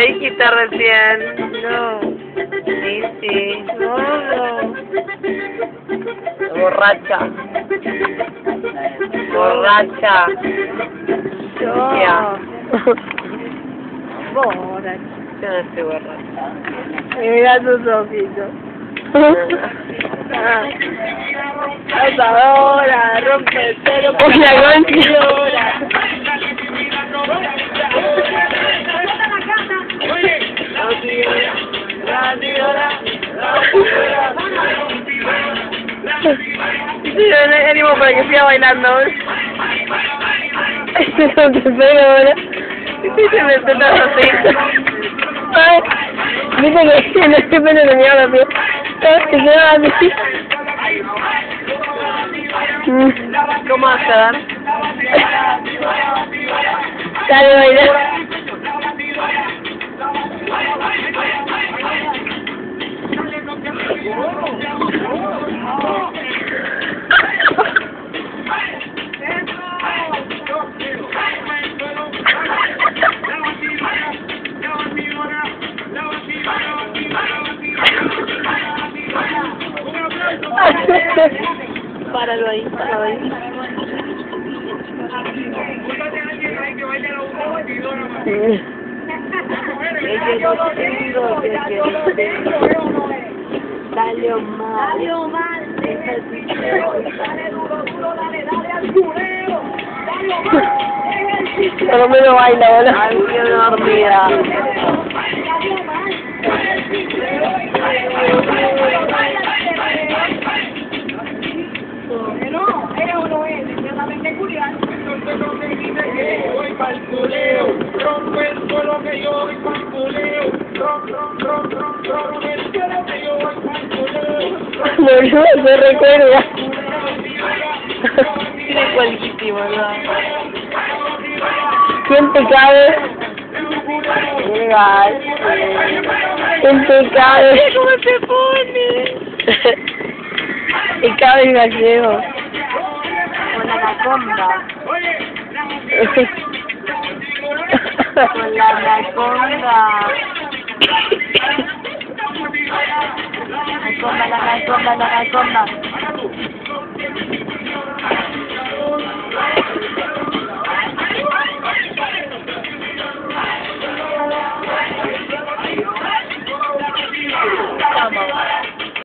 ¿Qué dijiste recién? No. Sí, sí. No, no. Borracha. Borracha. Yo. Ya. Borracha. Yo no estoy borracha. Y mira tus ojitos. Ah. Asadora, rompe el pelo. Uy, la ánimo para que siga bailando. No te pego ahora. Sí, se me está así. Ay, viste que no estoy pelo de mi la piel. ¿Sabes que se va así? Mm. ¿Cómo vas a dar? Dale, baila. Páralo ahí, páralo ahí. Dale, Omar. Dale, Omar. Por lo menos baila, ¿verdad? Ay, qué No, no se recuerda. Tiene cualquitísimo, ¿no? ¿Quién te cabe? ¿Quién te cabe? ¿Cómo se pone? Y cabe el gallego. Con la anaconda. Con la anaconda. Anaconda, la anaconda, la anaconda.